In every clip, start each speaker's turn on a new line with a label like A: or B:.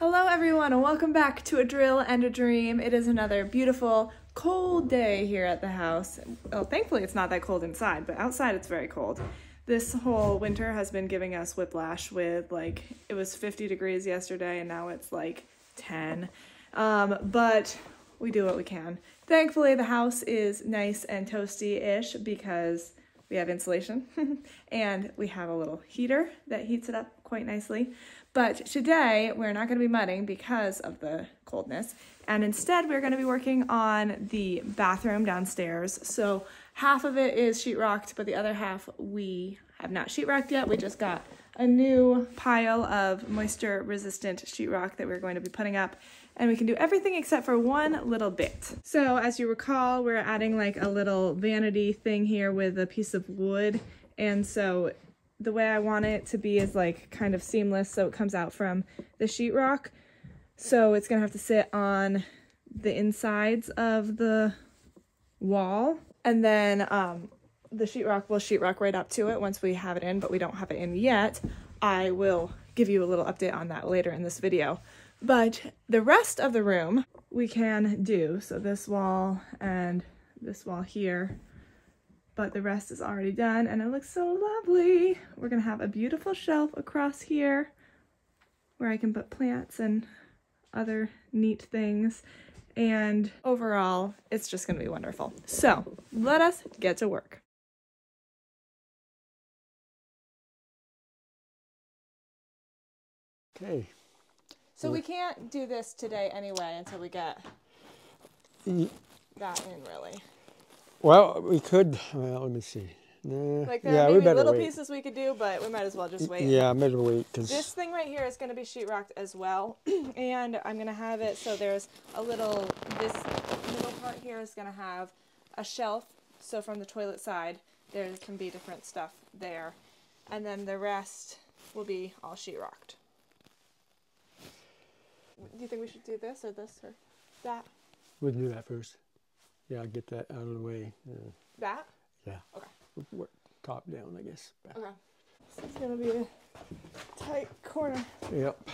A: Hello, everyone, and welcome back to A Drill and a Dream. It is another beautiful, cold day here at the house. Well, thankfully, it's not that cold inside, but outside it's very cold. This whole winter has been giving us whiplash with like, it was 50 degrees yesterday, and now it's like 10. Um, but we do what we can. Thankfully, the house is nice and toasty ish because we have insulation and we have a little heater that heats it up quite nicely. But today we're not going to be mudding because of the coldness, and instead we're going to be working on the bathroom downstairs. So half of it is sheetrocked, but the other half we have not sheetrocked yet. We just got a new pile of moisture resistant sheetrock that we're going to be putting up and we can do everything except for one little bit. So as you recall, we're adding like a little vanity thing here with a piece of wood. And so the way I want it to be is like kind of seamless so it comes out from the sheetrock. So it's gonna have to sit on the insides of the wall and then um, the sheetrock will sheetrock right up to it once we have it in, but we don't have it in yet. I will give you a little update on that later in this video. But the rest of the room we can do. So this wall and this wall here but the rest is already done and it looks so lovely. We're gonna have a beautiful shelf across here where I can put plants and other neat things. And overall, it's just gonna be wonderful. So let us get to work.
B: Okay.
A: So we can't do this today anyway until we get that in really.
B: Well, we could. Well, let me see. Nah,
A: Like there
B: yeah,
A: are maybe little
B: wait.
A: pieces we could do, but we might as well just wait.
B: Yeah, better wait because
A: This thing right here is going to be sheetrocked as well, and I'm going to have it so there's a little, this middle part here is going to have a shelf, so from the toilet side, there can be different stuff there, and then the rest will be all sheetrocked. Do you think we should do this or this or that?
B: we'll do that first. Yeah, get that out of the way. Yeah,
A: That?
B: yeah.
A: Okay.
B: Work top down, I guess. Back.
A: Okay. This is going to be a tight corner.
B: Yep.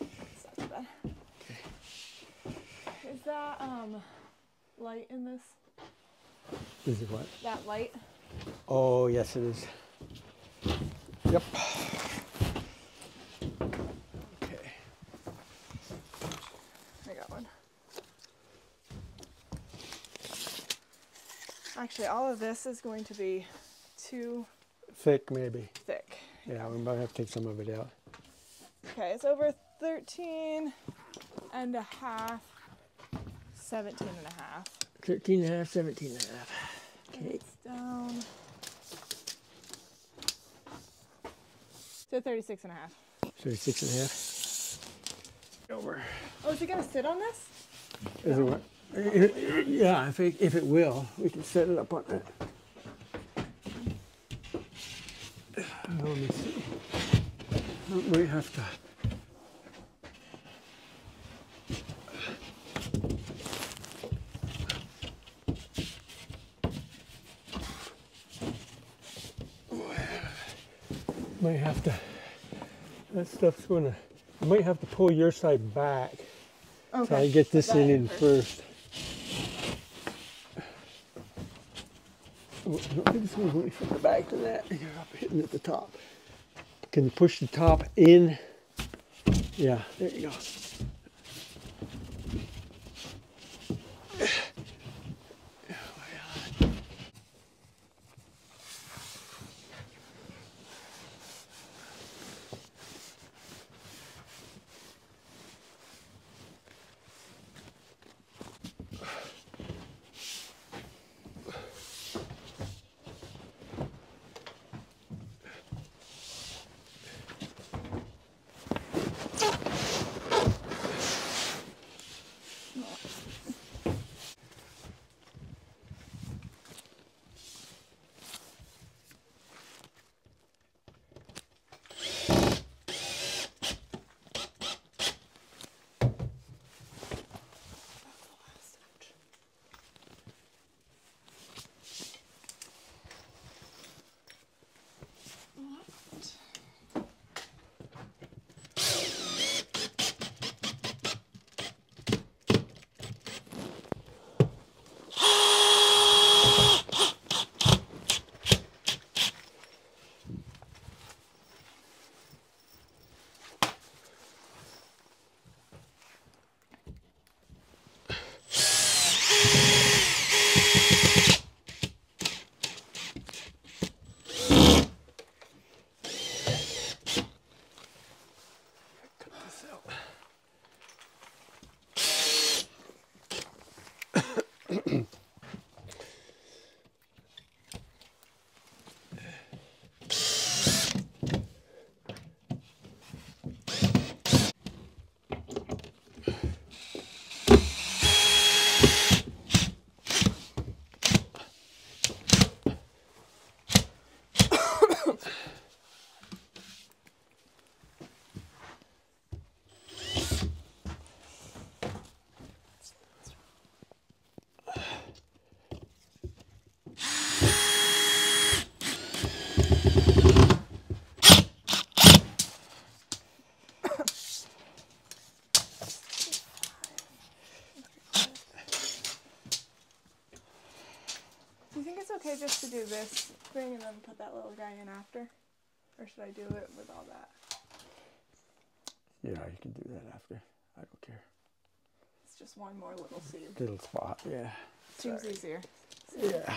A: It's not too bad. Is that um light in this?
B: Is it what?
A: That light?
B: Oh, yes, it is. Yep. Okay.
A: I got one. Actually, all of this is going to be too
B: Thick, maybe.
A: thick.
B: Yeah, we might have to take some of it out.
A: Okay, it's over 13 and a half, 17 and a half.
B: 13 and a half, 17 and a half. Okay.
A: It's down to 36 and a half.
B: 36 and a half. Over.
A: Oh, is it going to sit on this?
B: Is it what? Yeah, if it, if it will, we can set it up on that. Let me see. We have to. Might have to. That stuff's gonna. You might have to pull your side back.
A: Okay.
B: So I get this in
A: that
B: in first. I just move away from the back to that. You're hitting at the top. Can you push the top in? Yeah, there you go.
A: Okay just to do this thing and then put that little guy in after? Or should I do it with all that?
B: Yeah, you can do that after. I don't care.
A: It's just one more little seed.
B: Little spot, yeah.
A: Seems easier.
B: Yeah.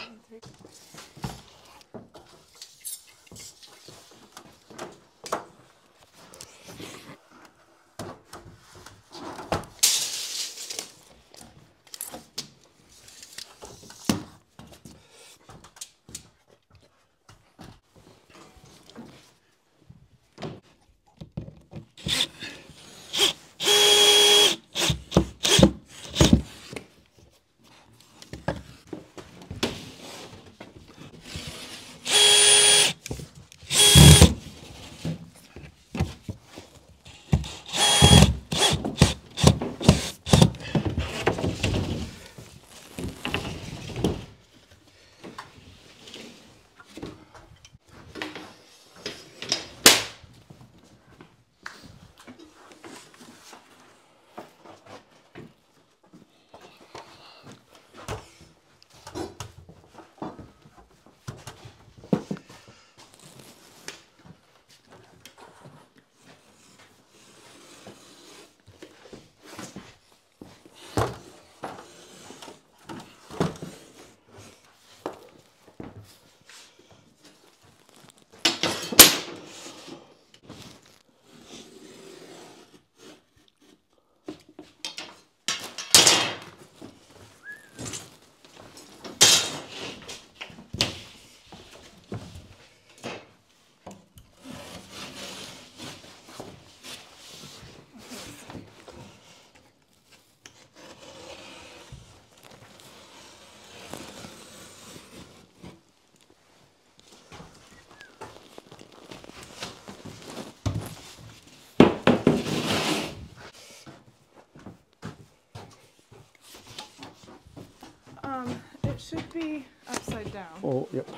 B: Oh, yep.
A: I'm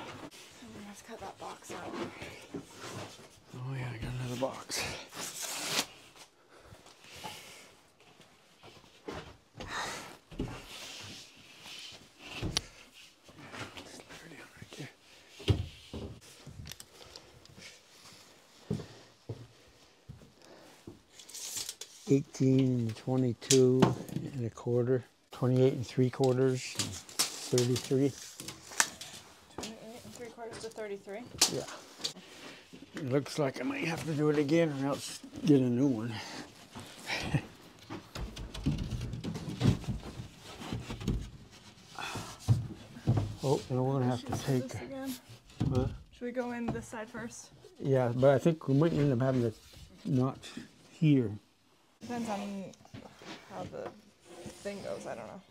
A: gonna have to cut that box out.
B: Oh, yeah, I got another box. Just lay her down right there. Eighteen and twenty-two and a quarter, twenty-eight and three quarters, and thirty-three.
A: 28 and 3 quarters to 33.
B: Yeah. It looks like I might have to do it again or else get a new one. oh, and we're have to
A: we do
B: take. Huh?
A: Should we go in this side first?
B: Yeah, but I think we might end up having to notch here.
A: Depends on how the thing goes. I don't know.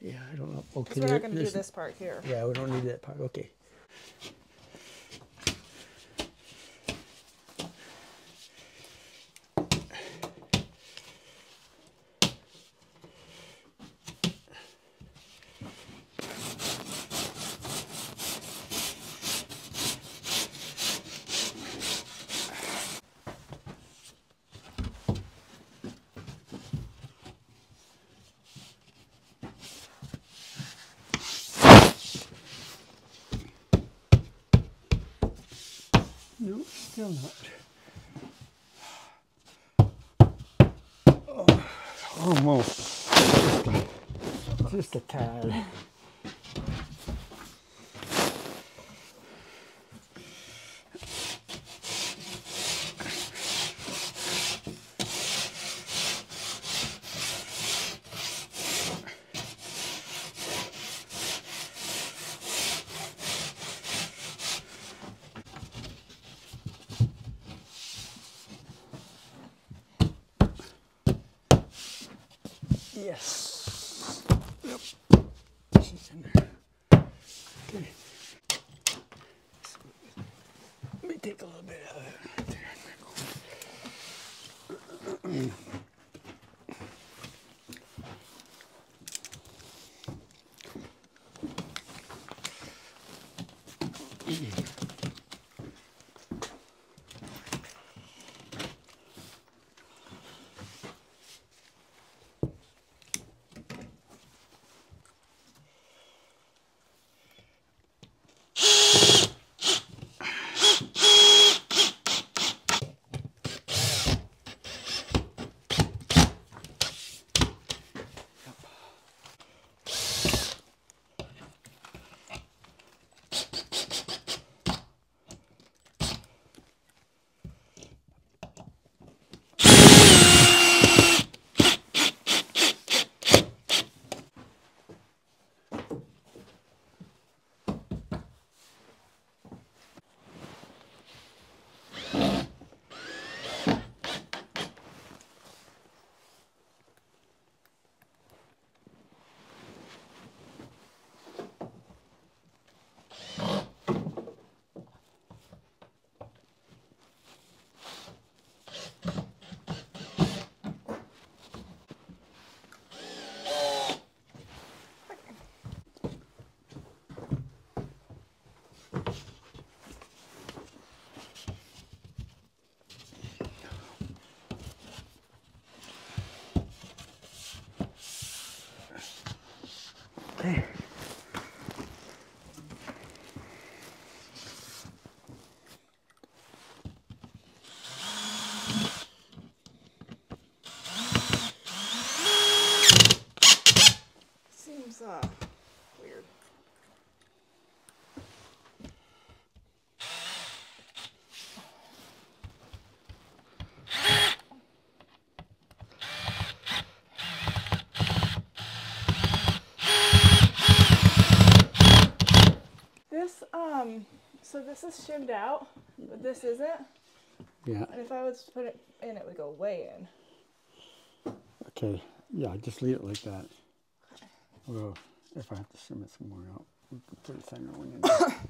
B: Yeah, I don't know. Okay,
A: we're not going to do this part here.
B: Yeah, we don't need that part. Okay. No, still not. Oh, almost. Just a, Yes.
A: Seems uh weird. This um so this is shimmed out, but this isn't.
B: Yeah.
A: And if I was to put it in it would go way in.
B: Okay. Yeah, just leave it like that. Well, if I have to shim it some more out, we put a thinner one in.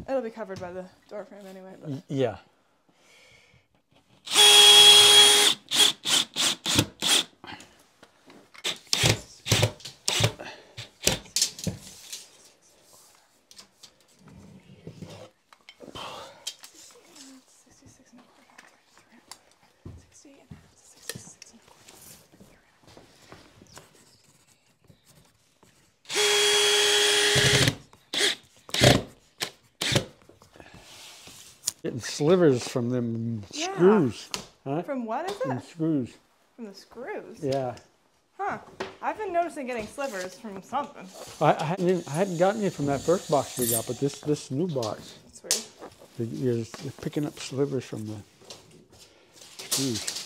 A: It'll be covered by the door frame anyway, but
B: yeah.
A: Sixty-six and a quarter. Sixty and a half, sixty-six and a quarter.
B: Getting slivers from them
A: Yeah.
B: screws. Huh?
A: From what is
B: From
A: it?
B: screws.
A: From the screws.
B: Yeah.
A: Huh. I've been noticing getting slivers from something.
B: I, I, hadn't, I hadn't gotten any from that first box we got, but this this new box,
A: It's weird.
B: you're, you're picking up slivers from the screws.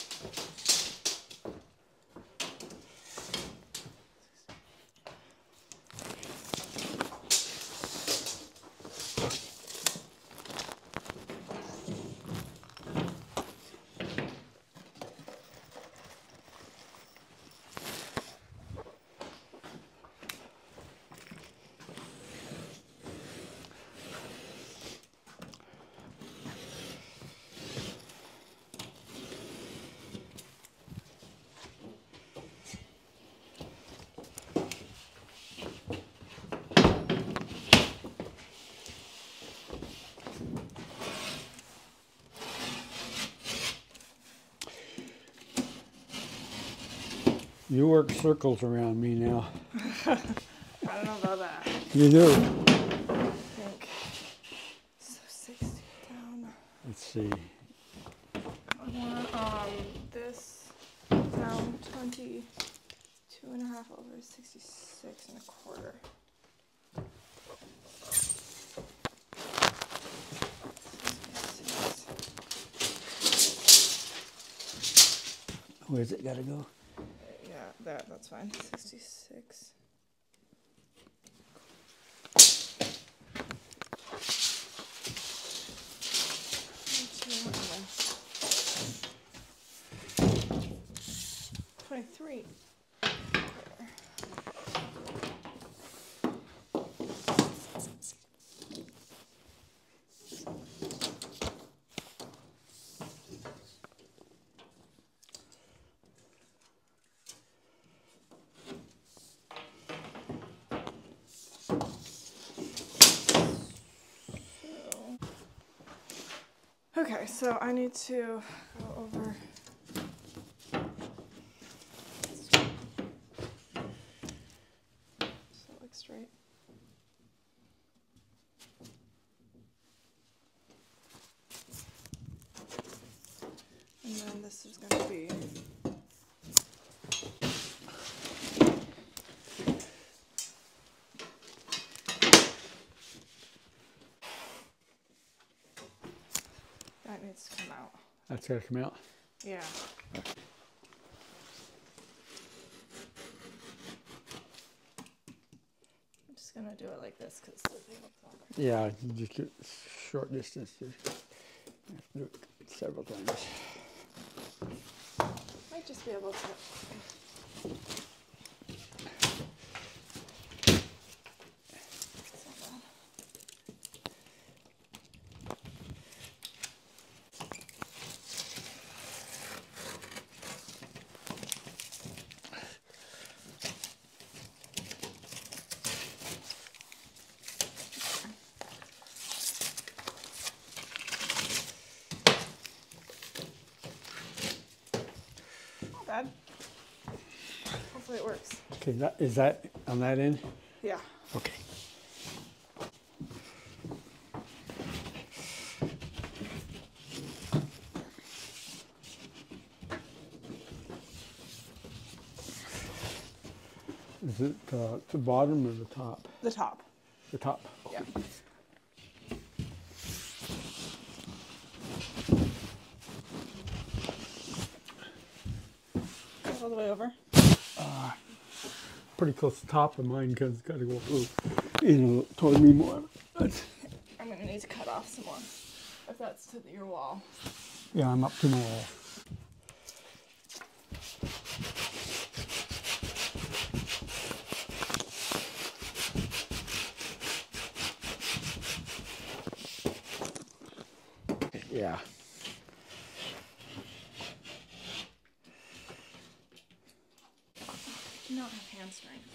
B: You work circles around me now.
A: I don't know about that.
B: You do.
A: I think. So 60 down.
B: Let's see.
A: I want um this down 20, two and a half over 66 and a quarter.
B: Where's it got to go?
A: That that's fine. 66. Twenty-three. Okay, so I need to go over. So it looks straight. And then this is going to be. That needs to come out.
B: That's got to come out.
A: Yeah. I'm just gonna do it like this because the thing looks awkward.
B: Yeah, you just do short distance. You have to do it several times.
A: Might just be able to. It's not bad. Not bad. Hopefully it works.
B: Okay, that is that on that end?
A: Yeah.
B: Okay. Is it uh, the bottom or the top?
A: The top.
B: The top.
A: Yeah. All the way over.
B: Pretty close to the top of mine because it's got to go through, you know, toward me more. But,
A: I'm gonna need to cut off some more. If that's to your wall.
B: yeah, I'm up to my wall. Yeah.
A: Do not have hand strength.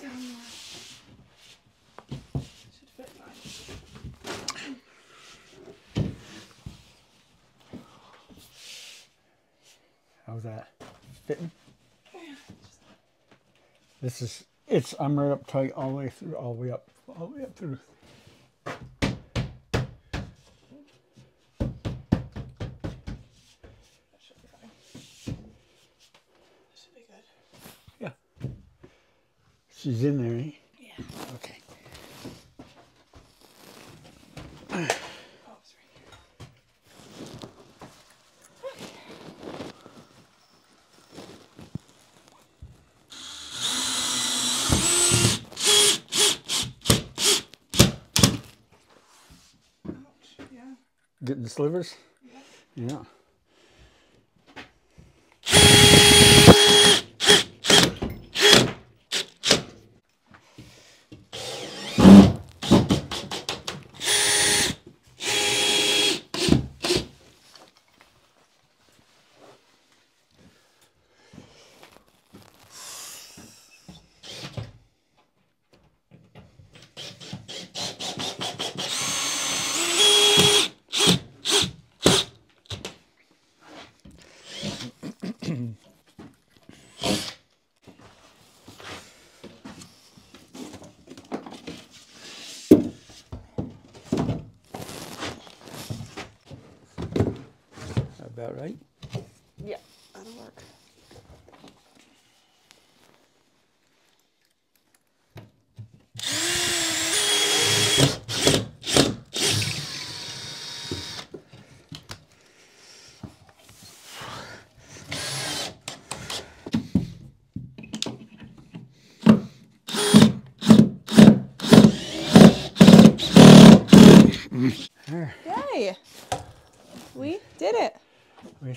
A: Down there. Should fit fine.
B: How's that? Fitting? This is, it's, I'm right up tight all the way through, all the way up, all the way up through.
A: That should be fine. That should be good.
B: Yeah. She's in there, eh?
A: Yeah.
B: Okay.
A: Oh, it's right here. Ouch. Yeah.
B: Getting the slivers? Yeah.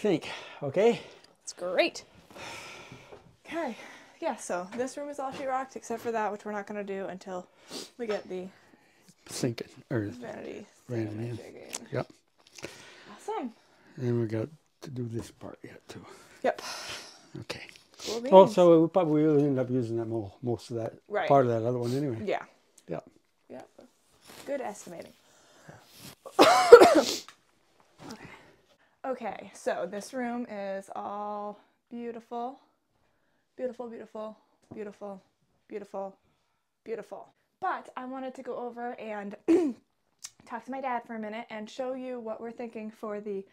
B: Think? Okay.
A: It's great. Okay. Yeah, so this room is all sheetrocked except for that, which we're not going to do until we get the
B: Sinking or
A: vanity.
B: ran in. Yep.
A: Awesome.
B: And we got to do this part yet too.
A: Yep.
B: Okay.
A: Cool oh, beans.
B: Also, we probably will end up using that mo most of that
A: Right.
B: part of that other one anyway.
A: Yeah.
B: Yeah.
A: Yep. Good estimating. okay. Okay, so this room is all beautiful. Beautiful, beautiful, beautiful, beautiful, beautiful. But I wanted to go over and talk to my dad for a minute and show you what we're thinking for the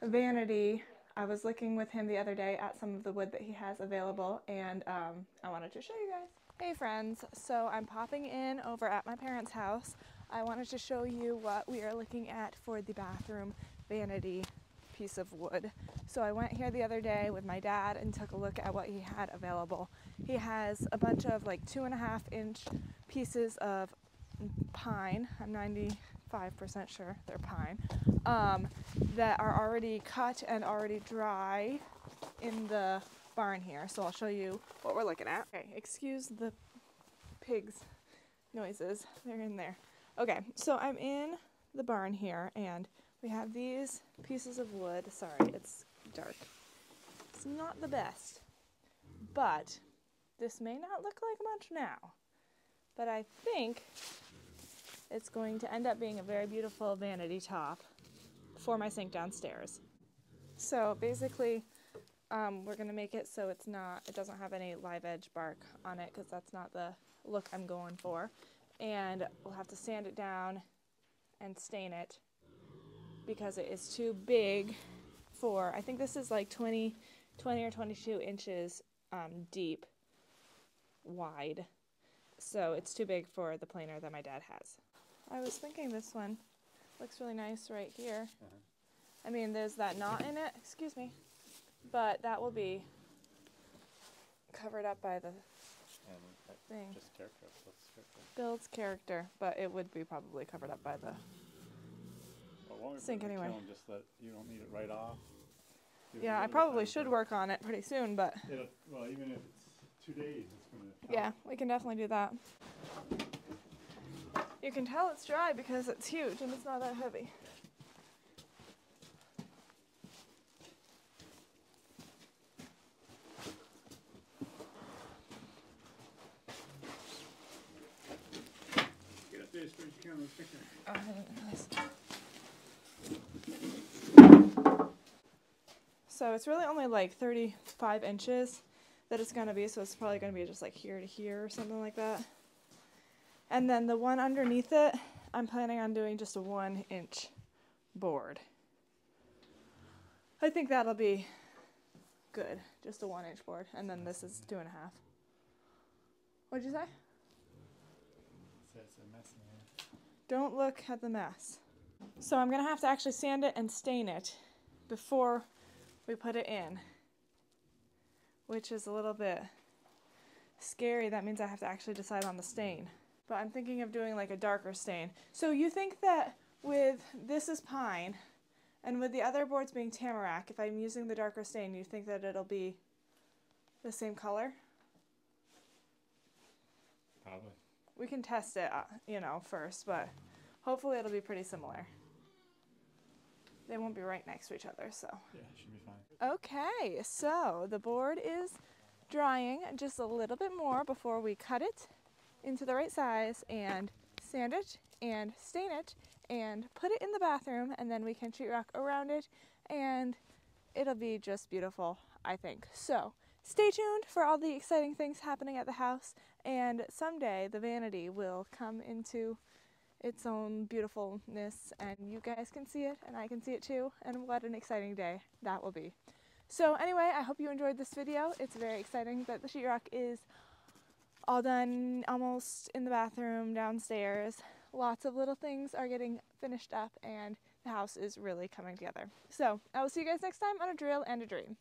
A: vanity. I was looking with him the other day at some of the wood that he has available, and um, I wanted to show you guys. Hey friends, so I'm popping in over at my parents' house. I wanted to show you what we are looking at for the bathroom vanity piece of wood. So I went here the other day with my dad and took a look at what he had available. He has a bunch of like two and a half inch pieces of pine. I'm 95% sure they're pine. Um, that are already cut and already dry in the barn here. So I'll show you what we're looking at. Okay, excuse the pigs noises. They're in there. Okay, so I'm in the barn here and we have these pieces of wood. Sorry, it's dark. It's not the best, but this may not look like much now. But I think it's going to end up being a very beautiful vanity top for my sink downstairs. So basically, um, we're gonna make it so it's not, it doesn't have any live edge bark on it because that's not the look I'm going for. And we'll have to sand it down and stain it because it is too big for, I think this is like 20, 20 or 22 inches um, deep, wide. So it's too big for the planer that my dad has. I was thinking this one looks really nice right here. I mean, there's that knot in it, excuse me, but that will be covered up by the
C: And
A: thing.
C: just character, character?
A: Builds character, but it would be probably covered up by the.
C: Well, why don't
A: Sink
C: put it in the
A: anyway.
C: Just that you don't need it right off. Give it a
A: Yeah, I probably should work on it pretty soon, but
C: It'll, well, even if it's two days, it's gonna.
A: yeah, we can definitely do that. You can tell it's dry because it's huge and it's not that heavy.
C: Get up there as far as you can, let's pick it.
A: Oh, I didn't realize. So it's really only like 35 inches that it's gonna be, so it's probably gonna be just like here to here or something like that. And then the one underneath it, I'm planning on doing just a one inch board. I think that'll be good, just a one inch board. And then this is two and a half. What'd you say?
C: It's a mess in there.
A: Don't look at the mess. So I'm gonna have to actually sand it and stain it before we put it in, which is a little bit scary. That means I have to actually decide on the stain. But I'm thinking of doing like a darker stain. So you think that with this is pine, and with the other boards being tamarack, if I'm using the darker stain, you think that it'll be the same color?
C: Probably.
A: We can test it, uh, you know, first, but hopefully it'll be pretty similar. They won't be right next to each other, so.
C: Yeah, should be fine.
A: Okay, so the board is drying just a little bit more before we cut it into the right size and sand it and stain it and put it in the bathroom and then we can sheetrock around it and it'll be just beautiful, I think. So stay tuned for all the exciting things happening at the house and someday the vanity will come into its own beautifulness and you guys can see it and I can see it too and what an exciting day that will be. So anyway, I hope you enjoyed this video. It's very exciting that the sheetrock is all done almost in the bathroom downstairs. Lots of little things are getting finished up and the house is really coming together. So I will see you guys next time on a drill and a dream.